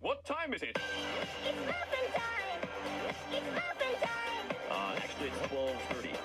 What time is it? It's muffin time! It's muffin time! Uh, actually it's 12.30.